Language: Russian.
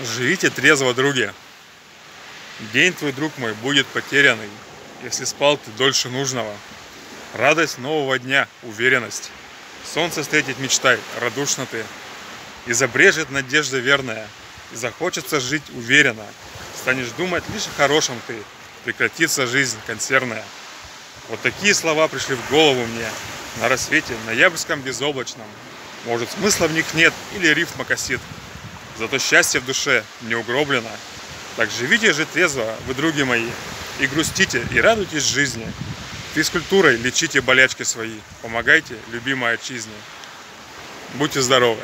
Живите трезво, други. День твой, друг мой, будет потерянный, если спал ты дольше нужного. Радость нового дня, уверенность. Солнце встретить мечтай, радушно ты. И забрежет надежда верная, и захочется жить уверенно. Станешь думать лишь о хорошем ты, прекратится жизнь консервная. Вот такие слова пришли в голову мне на рассвете ноябрьском безоблачном. Может, смысла в них нет или рифма косит. Зато счастье в душе не угроблено. Так живите же трезво, вы други мои, и грустите, и радуйтесь жизни. Физкультурой лечите болячки свои, помогайте любимой отчизне. Будьте здоровы!